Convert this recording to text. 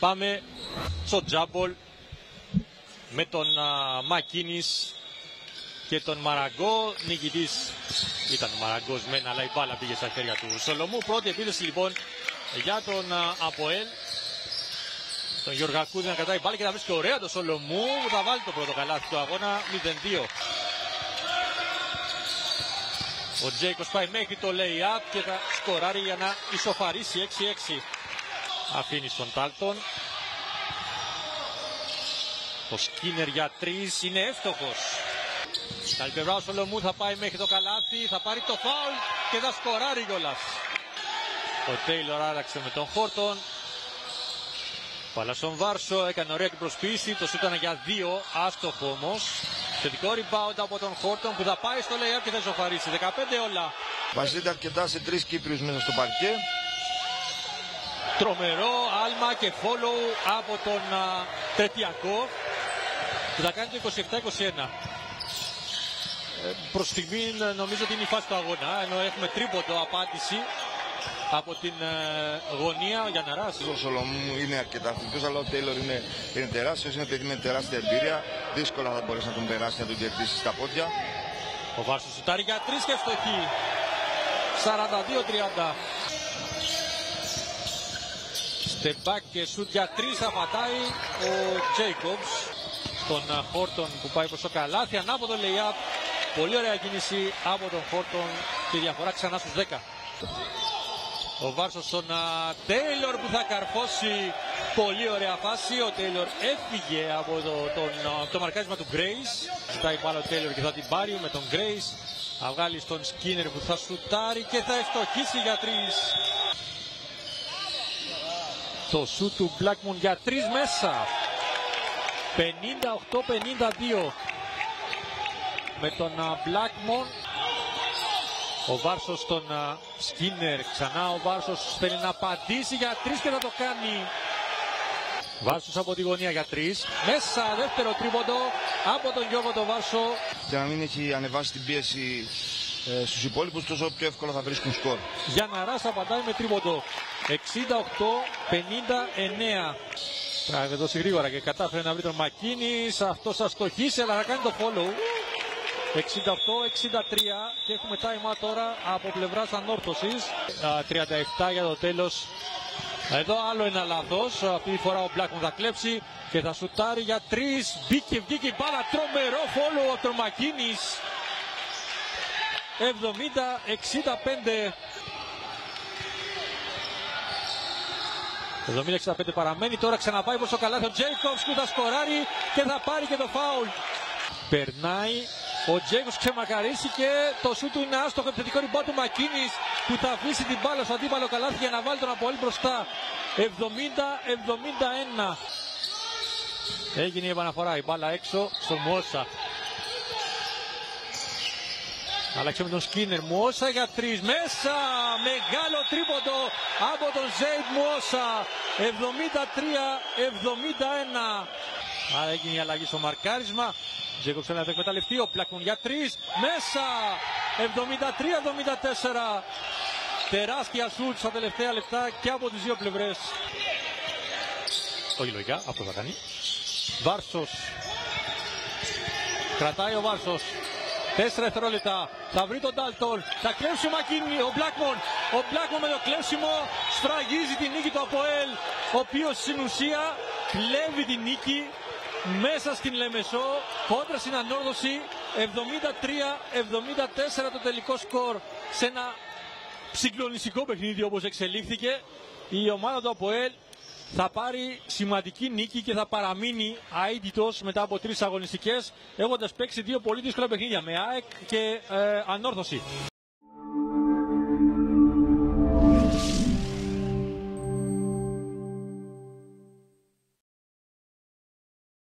Πάμε στο τζάμπολ με τον α, Μακίνης και τον Μαραγκό. Νικητής ήταν ο Μαραγκός μεν, αλλά η μπάλα πήγε στα χέρια του Σολομού. Πρώτη επίθεση λοιπόν για τον α, Αποέλ. Τον Γιωργακούδη να κρατάει μπάλα και θα βρίσκει ωραία το Σολομού που θα βάλει το πρώτο καλάθι του αγώνα 0-2. Ο Τζέικος πάει μέχρι το lay-up και θα σκοράρει για να ισοφαρίσει 6-6. Αφήνει στον Τάλτον. Το Σκίνερ για τρεις είναι εύστοχος. Καλυπευρά ο Σολομού θα πάει μέχρι το καλάθι, θα πάρει το φάουλ και θα σκοράρει κιόλας. Ο Τέιλορ άραξε με τον Χόρτον. Παλασόν Βάρσο έκανε ωραία την προσποίηση, το σου ήταν για δύο, άστοχο όμως. Θετικό rebound από τον Χόρτον που θα πάει στο layup και θα ισοφαρίσει. 15 όλα. Βασίζεται αρκετά σε τρεις Κύπριους μέσα στο παρκέ. Τρομερό άλμα και follow από τον α, Τρετιακό που θα κάνει το 27-21. Ε, προς στιγμή ε, νομίζω ότι είναι η φάση του αγώνα ενώ έχουμε τρίποντο απάντηση από την ε, γωνία ο Γιανναράς. Ο Σολομού είναι αρκετά αθλητικός, αλλά ο Τέιλορ είναι, είναι τεράστιος, είναι παιδί με τεράστια εμπειρία. Δύσκολα θα μπορέσει να τον περάσει, να τον κερδίσει στα πόδια. Ο Βάσος σουτάρει για τρεις και ευστοχεί. 42-30. Step back και σουτ για τρεις απατάει ο Τζέικομπς στον Χόρτον που πάει προς το καλάθι. Ανάποδο lay-up. Πολύ ωραία κίνηση από τον Χόρτον και διαφορά ξανά στους 10. Ο Βάσος στον Τέιλορ που θα καρφώσει πολύ ωραία φάση. Ο Τέιλορ έφυγε από το, τον, το μαρκάρισμα του Γκρέις. Ζητάει πάλι ο Τέιλορ και θα την πάρει με τον Γκρέις. Θα βγάλει στον Σκίνερ που θα σουτάρει και θα ευστοχίσει για τρεις. Το σουτ του Blackmon για τρεις μέσα. 58-52 με τον Blackmon ο Βάρσος στον Σκίνερ ξανά ο Βάρσος θέλει να απαντήσει για τρεις και θα το κάνει. Βάρσος από τη γωνία για τρεις. Μέσα δεύτερο τρίποντο από τον Γιώργο τον Βάρσο. Για να μην έχει ανεβάσει την πίεση ε, στους υπόλοιπους τόσο πιο εύκολα θα βρίσκουν σκορ. Για να ράσα απαντάει με τρίποντο 68-59 θα δώσει γρήγορα και κατάφερε να βρει τον Μακίνης αυτός θα στοχίσει αλλά θα κάνει το follow 68-63 και έχουμε time out τώρα από πλευράς ανόρθωσης. 37 για το τέλος. Εδώ άλλο ένα λάθος. Αυτή τη φορά ο Μπλάκμον θα κλέψει και θα σουτάρει για τρεις. Μπήκε, βγήκε η μπάλα. Τρομερό follow από τον Μακίνης. 70-65. 70-65 παραμένει. Τώρα ξαναπάει προς το καλάθι ο Τζέικοφς που θα σκοράρει και θα πάρει και το φάουλ. Περνάει ο Τζέικος ξεμακαρίστηκε, το σου του είναι άστοχο επιθετικό ριμπά του Μακίνης που θα αφήσει την μπάλα στο αντίπαλο καλάθι για να βάλει τον Αποέλ μπροστά. 70-71. Έγινε η επαναφορά, η μπάλα έξω στο Μόσα. Άλλαξε με τον Σκίνερ, Μόσα για τρεις, μέσα, μεγάλο τρίποντο από τον Ζέιτ Μόσα, 73-71. Άρα έγινε η αλλαγή στο μαρκάρισμα, Τζέικοψε να το εκμεταλλευτεί, ο Πλακούν για τρεις, μέσα, 73-74. Τεράστια σουτ στα τελευταία λεπτά και από τις δύο πλευρές. Όχι λογικά, αυτό θα κάνει. Βάρσος. Κρατάει ο Βάρσος. Τέσσερα δευτερόλεπτα. Θα βρει τον Ντάλτον. Θα κλέψει ο Μακίνη, ο Μπλάκμον. Ο Μπλάκμον με το κλέψιμο σφραγίζει την νίκη του Αποέλ. Ο οποίος στην ουσία κλέβει την νίκη μέσα στην Λεμεσό, κόντρα στην ανόρδωση, 73-74 το τελικό σκορ σε ένα συγκλονιστικό παιχνίδι όπως εξελίχθηκε. Η ομάδα του ΑΠΟΕΛ θα πάρει σημαντική νίκη και θα παραμείνει αίτητος μετά από τρεις αγωνιστικές έχοντας παίξει δύο πολύ δύσκολα παιχνίδια με ΑΕΚ και ε, ανόρθωση.